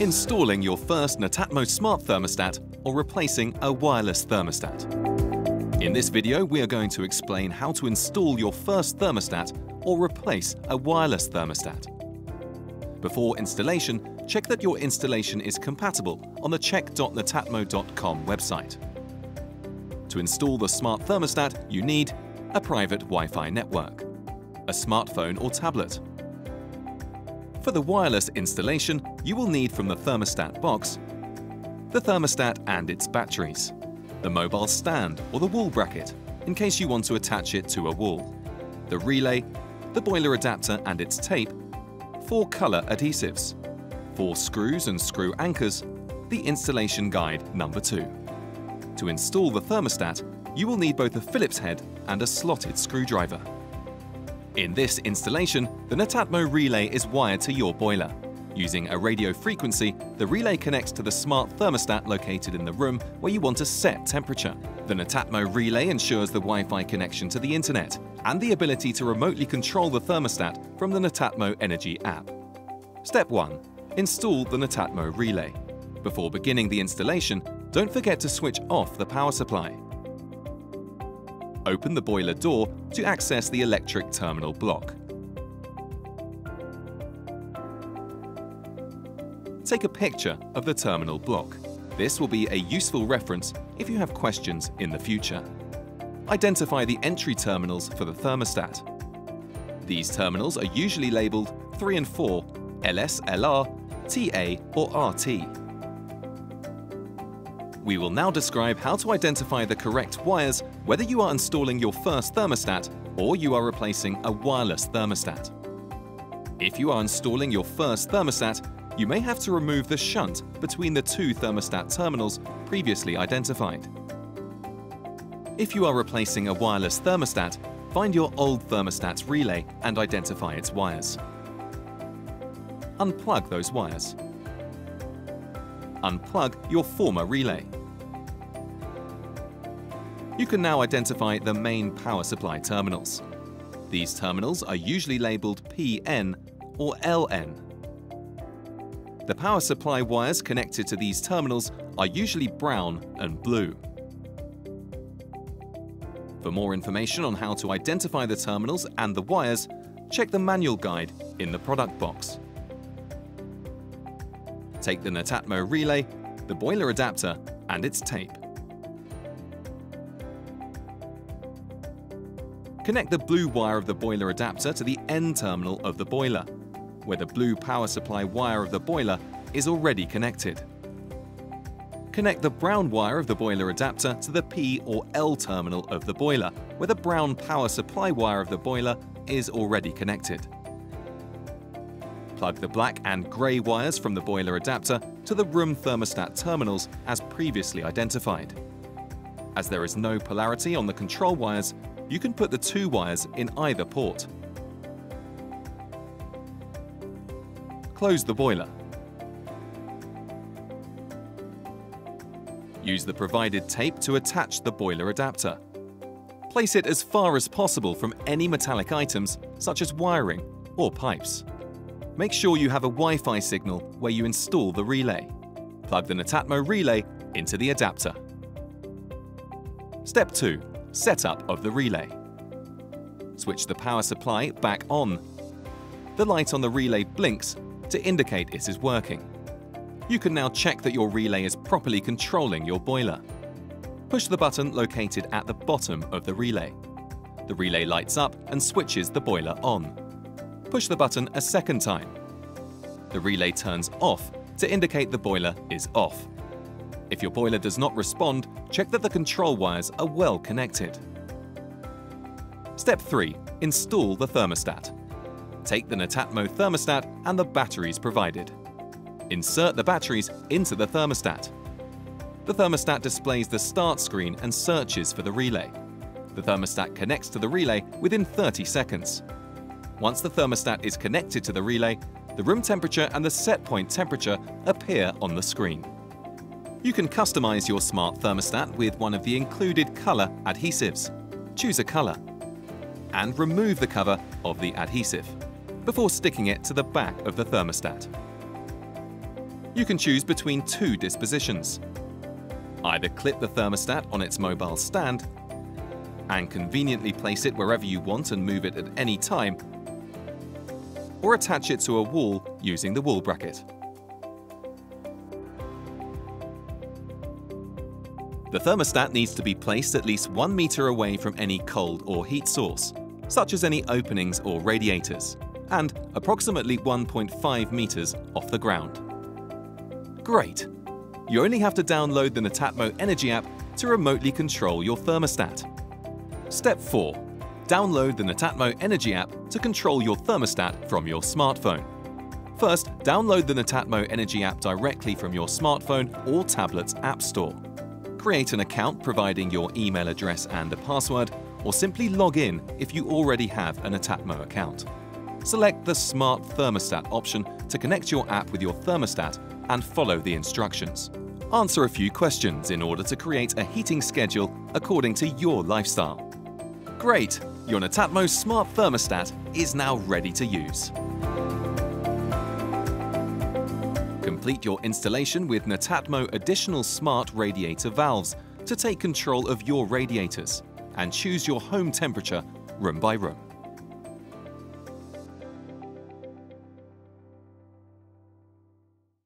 installing your first Netatmo smart thermostat or replacing a wireless thermostat. In this video, we are going to explain how to install your first thermostat or replace a wireless thermostat. Before installation, check that your installation is compatible on the check.netatmo.com website. To install the smart thermostat, you need a private Wi-Fi network, a smartphone or tablet, for the wireless installation, you will need from the thermostat box the thermostat and its batteries, the mobile stand or the wall bracket in case you want to attach it to a wall, the relay, the boiler adapter and its tape, four colour adhesives, four screws and screw anchors, the installation guide number 2. To install the thermostat, you will need both a Phillips head and a slotted screwdriver. In this installation, the Netatmo relay is wired to your boiler. Using a radio frequency, the relay connects to the smart thermostat located in the room where you want to set temperature. The Netatmo relay ensures the Wi-Fi connection to the internet and the ability to remotely control the thermostat from the Netatmo Energy app. Step 1. Install the Netatmo relay. Before beginning the installation, don't forget to switch off the power supply. Open the boiler door to access the electric terminal block. Take a picture of the terminal block. This will be a useful reference if you have questions in the future. Identify the entry terminals for the thermostat. These terminals are usually labelled 3 and 4, LS, LR, TA or RT. We will now describe how to identify the correct wires whether you are installing your first thermostat or you are replacing a wireless thermostat. If you are installing your first thermostat, you may have to remove the shunt between the two thermostat terminals previously identified. If you are replacing a wireless thermostat, find your old thermostat's relay and identify its wires. Unplug those wires unplug your former relay. You can now identify the main power supply terminals. These terminals are usually labelled PN or LN. The power supply wires connected to these terminals are usually brown and blue. For more information on how to identify the terminals and the wires, check the manual guide in the product box. Take the Netatmo relay, the boiler adapter and its tape. Connect the blue wire of the boiler adapter to the N terminal of the boiler, where the blue power supply wire of the boiler is already connected. Connect the brown wire of the boiler adapter to the P or L terminal of the boiler, where the brown power supply wire of the boiler is already connected. Plug the black and grey wires from the boiler adapter to the room thermostat terminals as previously identified. As there is no polarity on the control wires, you can put the two wires in either port. Close the boiler. Use the provided tape to attach the boiler adapter. Place it as far as possible from any metallic items, such as wiring or pipes. Make sure you have a Wi-Fi signal where you install the relay. Plug the Netatmo relay into the adapter. Step 2. Setup of the relay. Switch the power supply back on. The light on the relay blinks to indicate it is working. You can now check that your relay is properly controlling your boiler. Push the button located at the bottom of the relay. The relay lights up and switches the boiler on push the button a second time. The relay turns off to indicate the boiler is off. If your boiler does not respond, check that the control wires are well connected. Step 3. Install the thermostat. Take the Netatmo thermostat and the batteries provided. Insert the batteries into the thermostat. The thermostat displays the start screen and searches for the relay. The thermostat connects to the relay within 30 seconds. Once the thermostat is connected to the relay, the room temperature and the set point temperature appear on the screen. You can customize your smart thermostat with one of the included color adhesives. Choose a color and remove the cover of the adhesive before sticking it to the back of the thermostat. You can choose between two dispositions. Either clip the thermostat on its mobile stand and conveniently place it wherever you want and move it at any time, or attach it to a wall using the wall bracket. The thermostat needs to be placed at least one meter away from any cold or heat source, such as any openings or radiators, and approximately 1.5 meters off the ground. Great! You only have to download the Netatmo Energy app to remotely control your thermostat. Step 4. Download the Netatmo Energy app to control your thermostat from your smartphone. First, download the Netatmo Energy app directly from your smartphone or tablet's app store create an account providing your email address and a password, or simply log in if you already have an Netatmo account. Select the Smart Thermostat option to connect your app with your thermostat and follow the instructions. Answer a few questions in order to create a heating schedule according to your lifestyle. Great! Your Netatmo Smart Thermostat is now ready to use. Complete your installation with Netatmo additional smart radiator valves to take control of your radiators and choose your home temperature room by room.